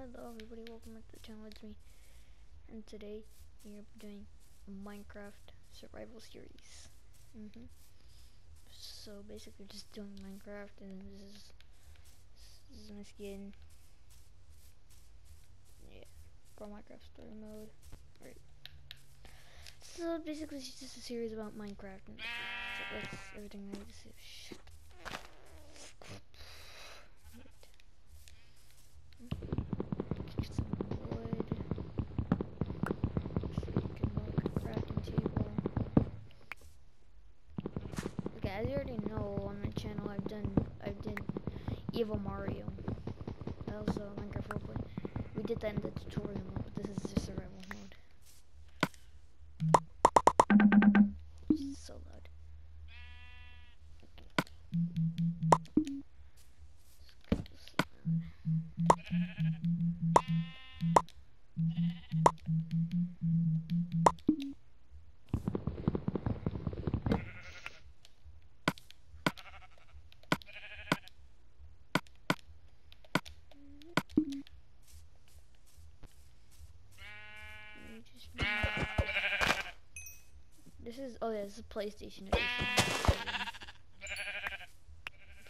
Hello everybody, welcome back to the channel, it's me. And today, we are doing Minecraft survival series. Mm hmm So basically just doing Minecraft and this is, this is my skin. Yeah, for Minecraft story mode. Right. So basically it's just a series about Minecraft and so that's everything I need to say. Shut Get some wood. Freaking milk crafting table. Okay, as you already know, on my channel I've done I did Evo Mario. That was a Minecraft roleplay. That in the tutorial mode, this is just survival mode. So loud. Let's get this loud. Let me just This is PlayStation edition.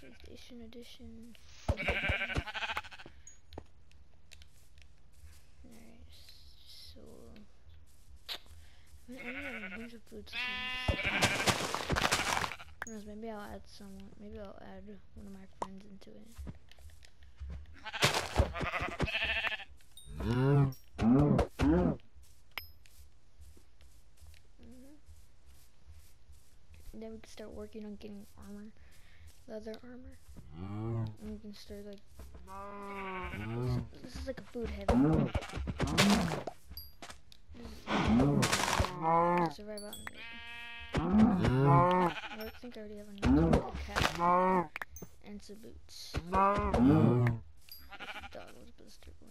PlayStation edition. Alright, so I a bunch of food. Maybe I'll add someone. Maybe I'll add one of my friends into it. hmm And then we can start working on getting armor, leather armor. Mm. And we can start like. This, this is like a food heaven. This is survive out in the mm. open. I think I already have enough cap and some boots. Dog was blistered one.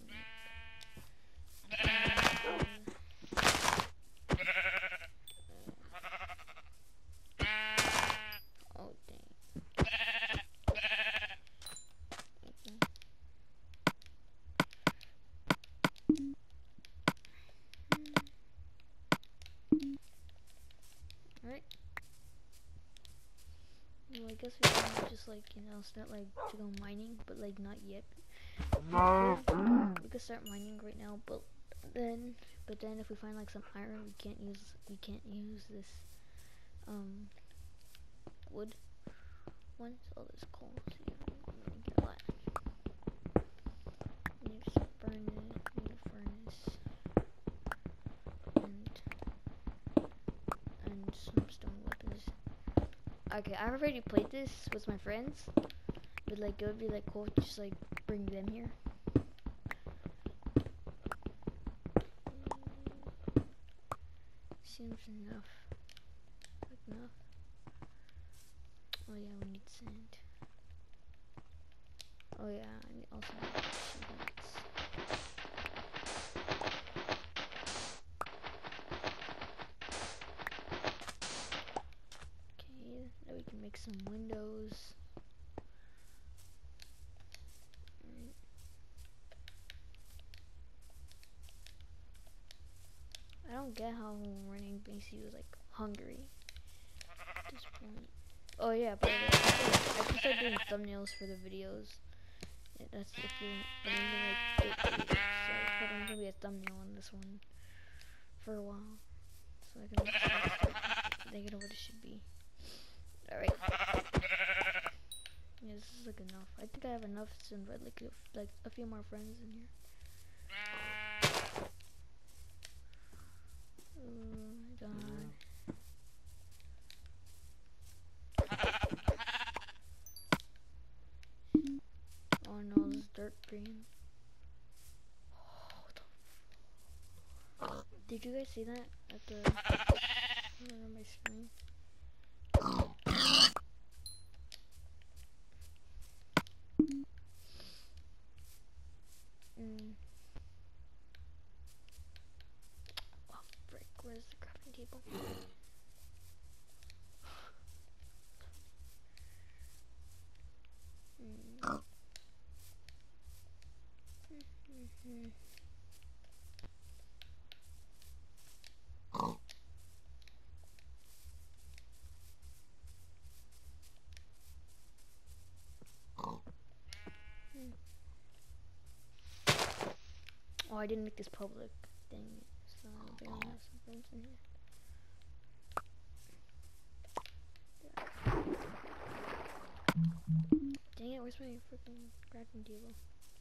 Oh dang. Okay. Alright. Well, I guess we can you know, start like to go mining, but like not yet. We could start mining right now, but then, but then if we find like some iron, we can't use, we can't use this, um, wood one. So this coal. So yeah, gonna get a some furnace, a furnace, and and some stone. Okay, I've already played this with my friends, but like it would be like cool to just like bring them here. Seems enough. Like enough. Oh yeah, we need sand. Oh yeah, I need also need sheep Okay, now we can make some windows. Alright. I don't get how running makes was like hungry at this point. Oh yeah, by I can- start doing thumbnails for the videos. Yeah, that's if you. But I'm gonna be a thumbnail on this one for a while, so I can thinking of what it should be. All right. Yeah, this is like enough. I think I have enough to invite like a, like a few more friends in here. Oh. Oh no, this is dirt green. Did you guys see that at the on my screen? Mm. Oh, frick, where's the crafting table? Mm. Mhm. Hmm. Oh, I didn't make this public. It. So I don't have some friends in here. Dang it, where's my freaking crafting table?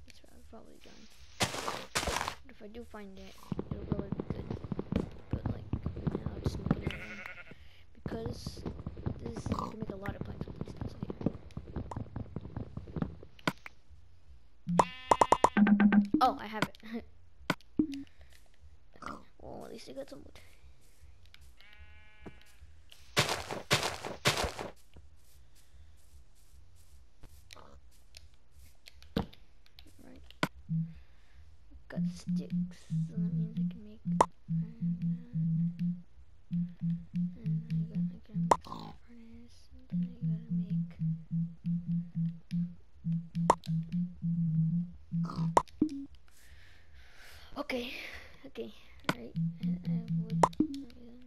It's probably gone. But if I do find it, it'll probably be good. But like, now make another one. Because I got. Right. Got sticks, so that means I can make iron And then I gotta, I gotta make some furnace, and then I gotta make Okay, I, I have wood. Alright then.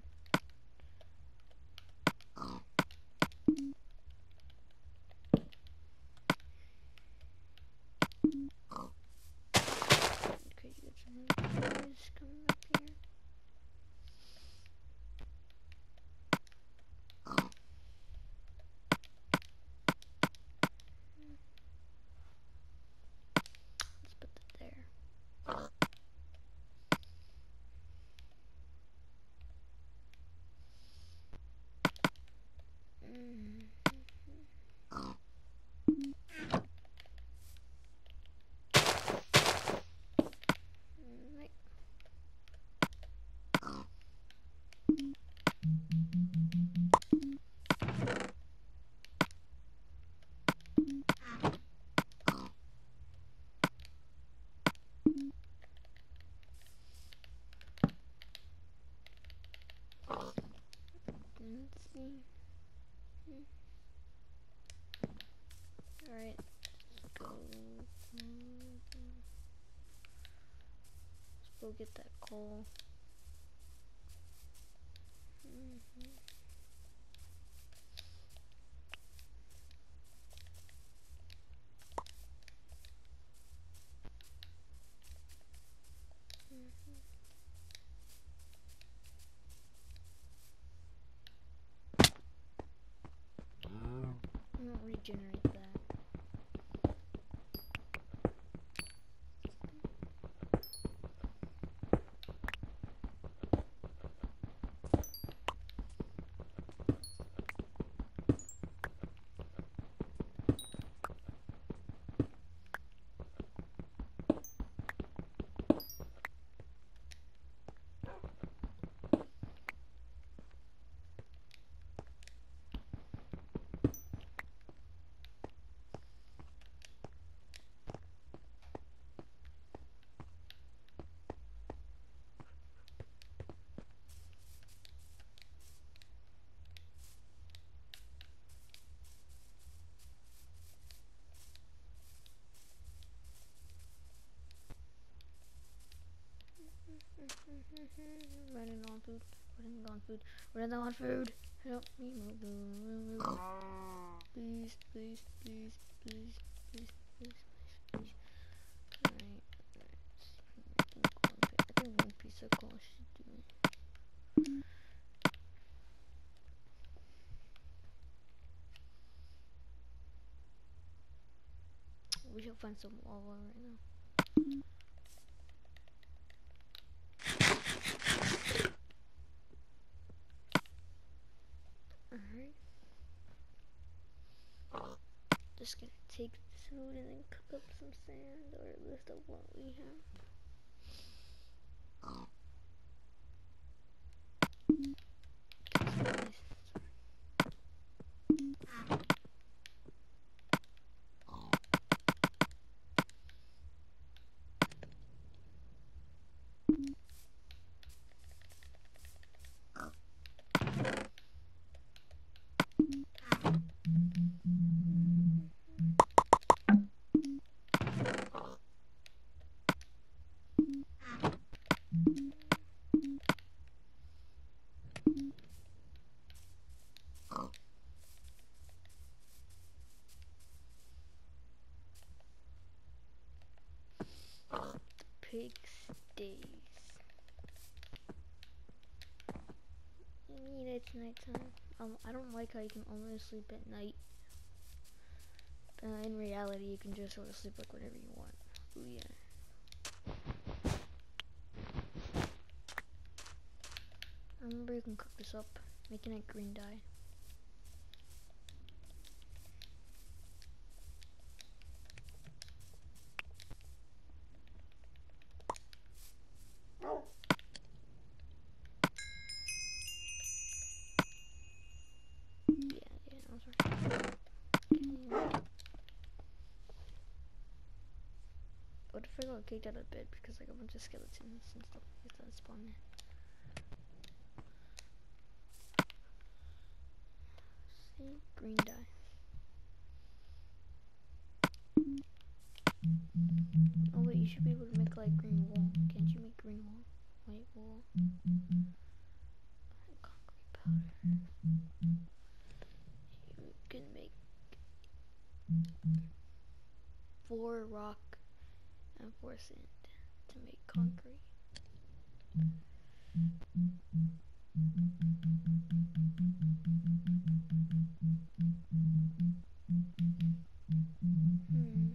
Okay, you got some guys coming up here. Let's put that there. Mm. Right. Let's see. Hmm. Alright. Let's go. Let's go get that coal. Mhm. Mhm. I'm gonna regenerate that. Running on food. Running on food. Running on food. Help me. Please, please, please, please, please, please, please. Alright. I think one piece of coal should do. We should find some lava right now. Alright. Just gonna take this food and then cook up some sand or a list of what we have. Um, I don't like how you can only sleep at night. Uh, in reality, you can just sort of sleep like whenever you want. Ooh, yeah. I remember, you can cook this up, making it green dye. Yeah, yeah, I'm sorry. Okay. What if I got kicked out of bed because like a bunch of skeletons and stuff like that spawned in? See, green dye. Oh wait, you should be able to make like green wool. Can't you make green wool? White wool. Concrete powder. You can make four rock and four sand to make concrete. Hmm.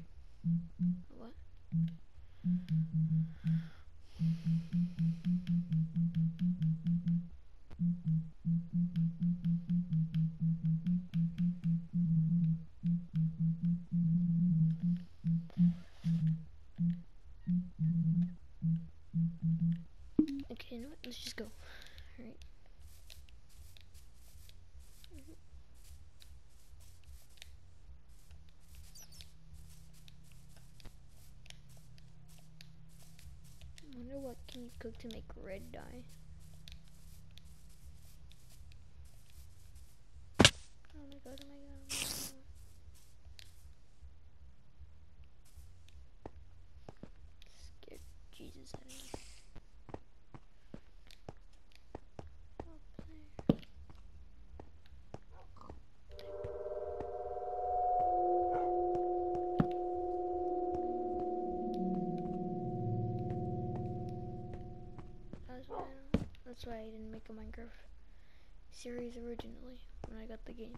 Cook to make red dye. Oh my god, oh my god, oh my god. Scared Jesus out of me. Up there. That's why, I don't- that's didn't a Minecraft series originally when I got the game.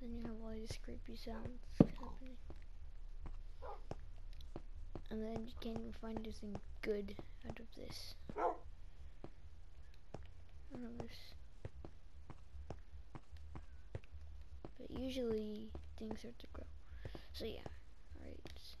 Then you have all these creepy sounds happening. And then you can't even find anything good out of this. Out of this. But usually things start to grow. So yeah. Alright, let's see.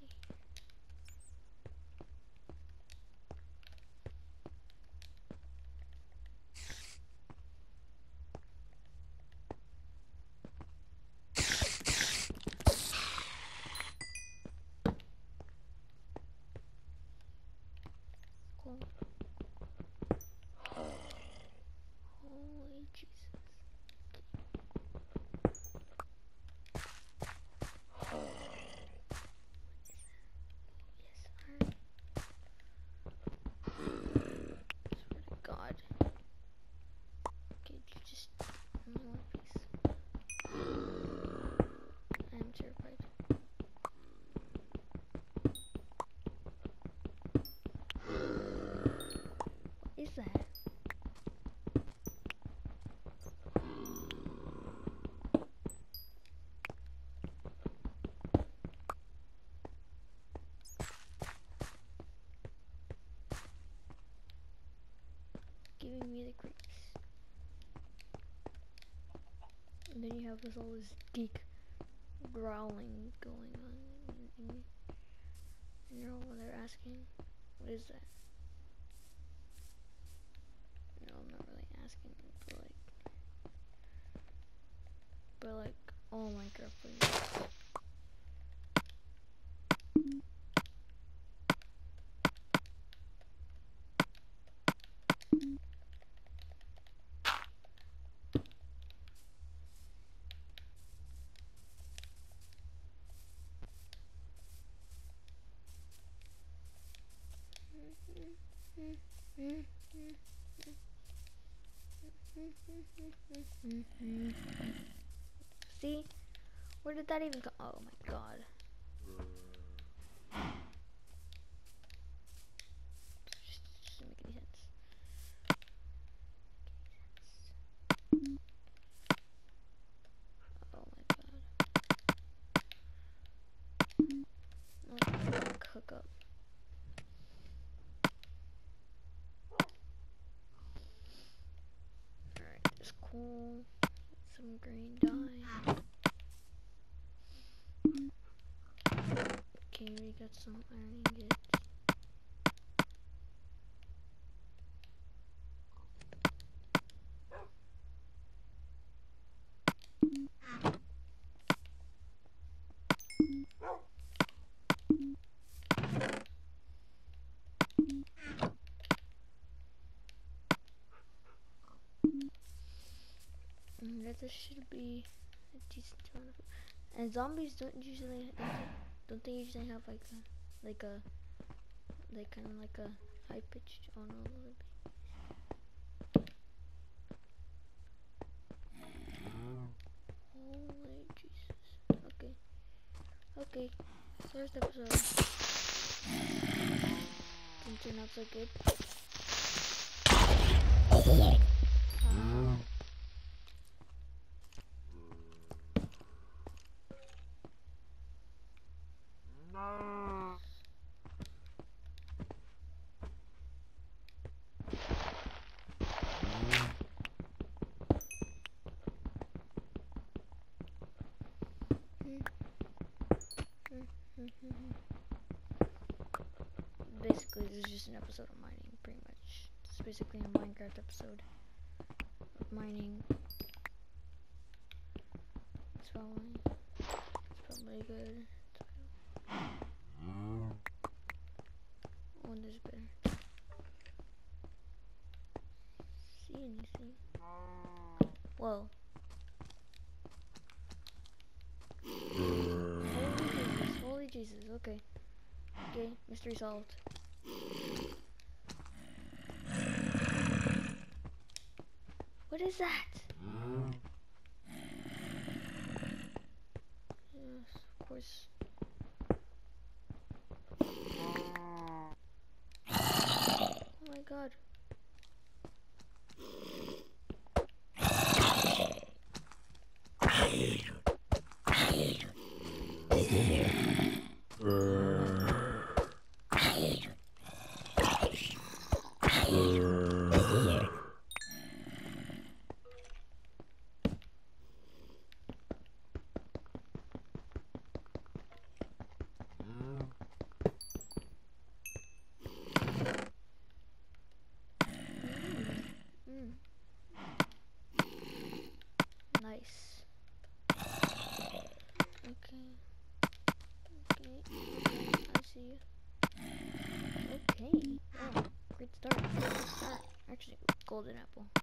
Cool. Holy Jesus. Yes, alright. Swear to God. Okay, you just give me one piece. I am terrified. What is that? Giving me the creeps. And then you have this all this geek growling going on. And, and, you're over there asking, what is that? No, I'm not really asking, but like, but like, oh Minecraft, please. Mm-hmm. See? Where did that even come? Oh my god. back up. Alright, that's cool. Some green dye. Okay, we got some iron ingots. Mm, That this should be a decent amount of and zombies don't usually don't they, usually have like a like a like kind of like a high pitched oh a little bit. Holy Jesus. Okay. Okay. First episode. Didn't turn out so good. Basically, this is just an episode of mining, pretty much. It's basically a Minecraft episode of mining. It's probably, it's probably good. One is better. See anything? Whoa. Holy Jesus, holy Jesus, okay. Okay, mystery solved. What is that? Yes, of course. My god. Mm. Nice. Okay. Okay. Okay. I see you. Okay. Wow. Great start. Great start. Actually, golden apple.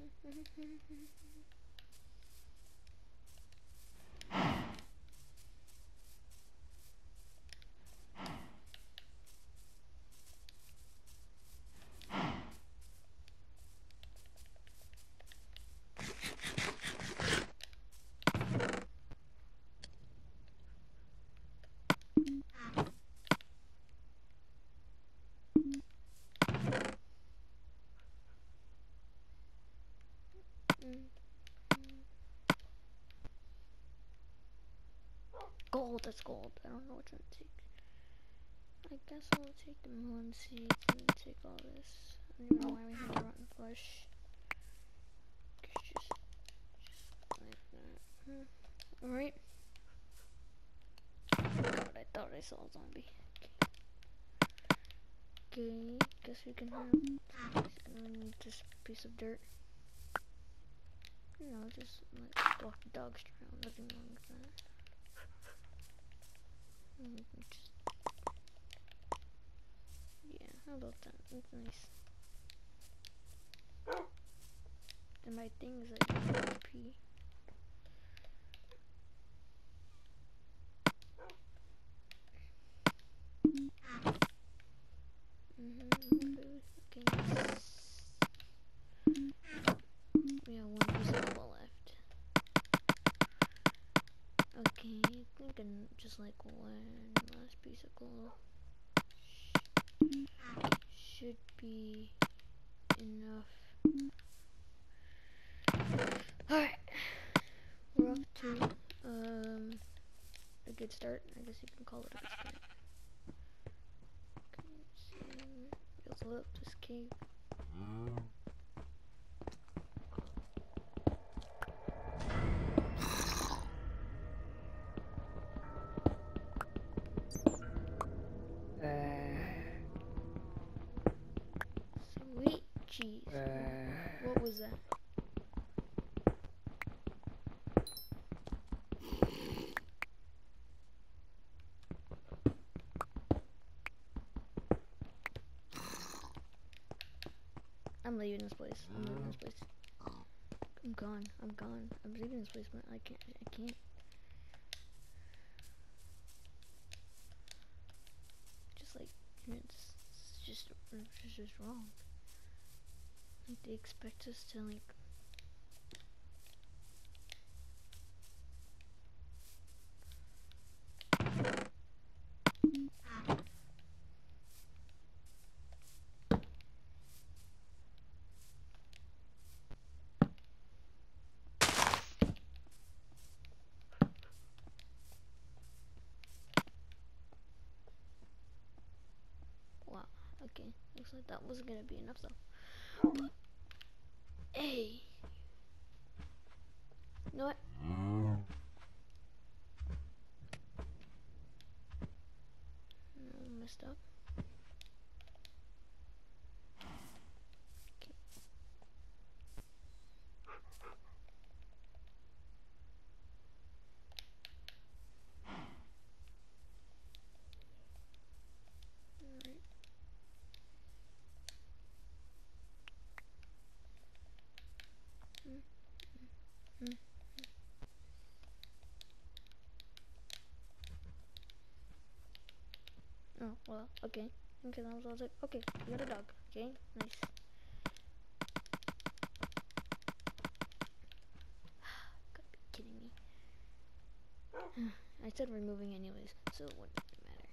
Awesome. Gold, that's gold. I don't know which one to take. I guess I'll take the melon seeds and take all this. I don't know why we have the rotten flesh. Just, just like. Hmm. Alright. God, I thought I saw a zombie. Okay, guess we can have this piece of dirt. You know, just like walk the dogs around. Nothing wrong with that. Yeah, how about that? That's nice. And my thing is like OP. Mm -hmm. Okay. We have one. P. just like one last piece of coal should be enough. Alright, we're off to um, a good start. I guess you can call it a good start. Okay, let's load up this cave. Sweet cheese. Uh, what was that? I'm leaving this place. I'm leaving this place. I'm gone. I'm gone. I'm leaving this place, but I can't. I can't. Just like it's just it's just wrong. Like they expect us to like. Wow. Okay. Looks like that wasn't gonna be enough though. But, hey. You know what? No, messed up. Okay. Alright. Mm, mm, mm. Oh, okay. Okay, that was all okay, you got a dog. Okay, nice. Be kidding me. I said removing anyways, so what does it matter?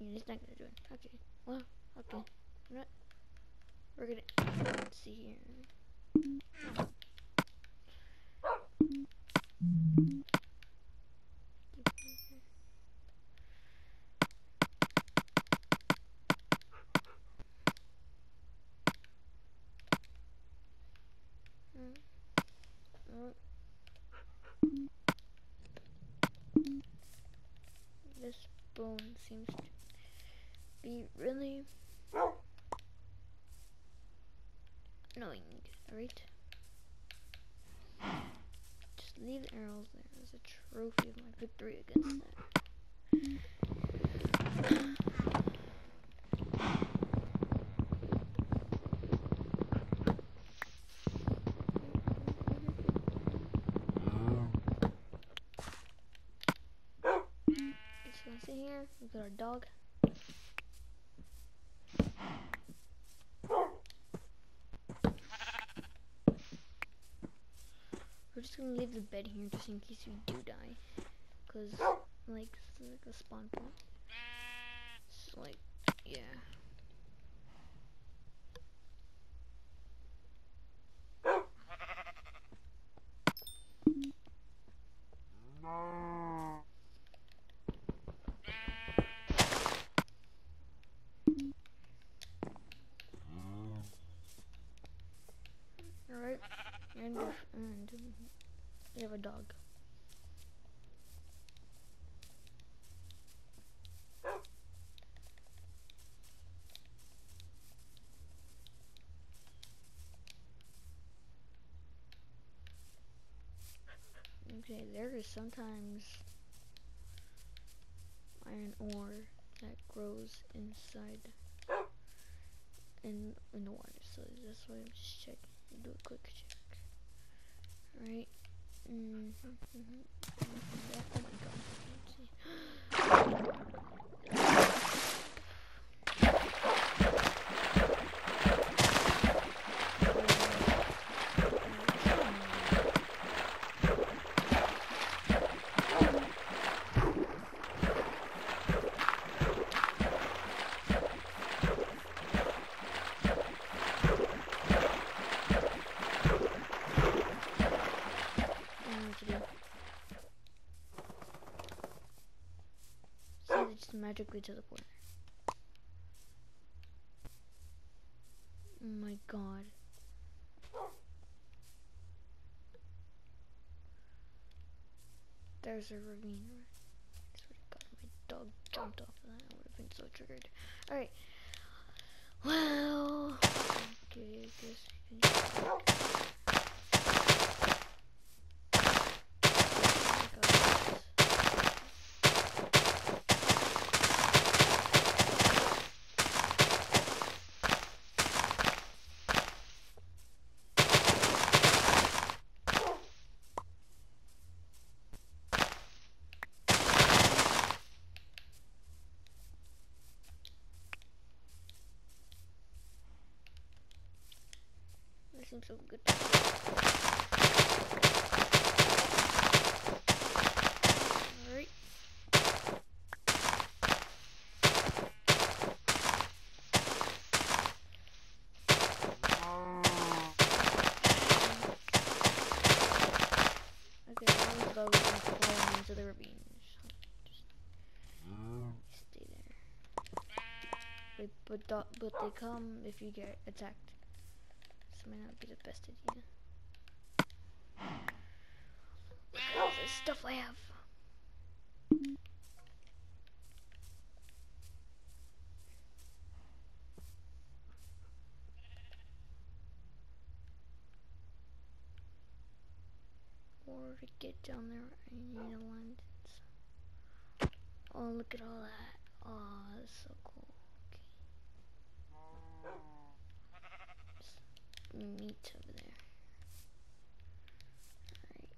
Yeah, he's not gonna do it. Okay. Well, okay. You know what? We're gonna let's see here. Mm. Mm. This bone seems to be really annoying, alright? Just leave the as a trophy of my victory against that. Just gonna sit here, we got our dog. We're just gonna leave the bed here just in case we do die. Cause like it's like a spawn point. Like yeah. Alright. And and we have a dog. Okay, there is sometimes iron ore that grows inside in in the water. So that's why I'm just checking. Do a quick check. Right. Mm -hmm, mm -hmm. Oh my god. Just magically teleport. Oh my god. There's a ravine. I swear to god, my dog jumped off of that. I would have been so triggered. Alright. Well, okay, I guess seems so good. Alright. Okay, go into the ravine. stay there. But, but they come if you get attacked might not be the best idea. Look at all this stuff I have. Or to get down there, I need a lens. Oh, look at all that. Oh, that's so cool. Meat over there. Alright.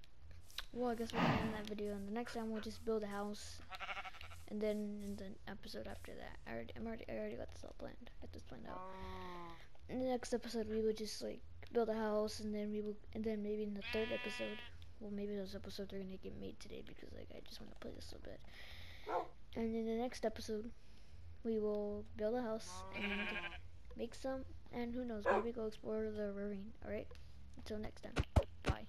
Well, I guess we'll end that video, and the next time we'll just build a house, and then in the episode after that, I already, I'm already, I already got this all planned. I this planned out. Oh. In the next episode, we will just like build a house, and then we will, and then maybe in the third episode, well, maybe those episodes are gonna get made today because like I just want to play this a little bit. Oh. And in the next episode, we will build a house and oh. make some and who knows, maybe go explore the ravine. Alright? Until next time. Bye.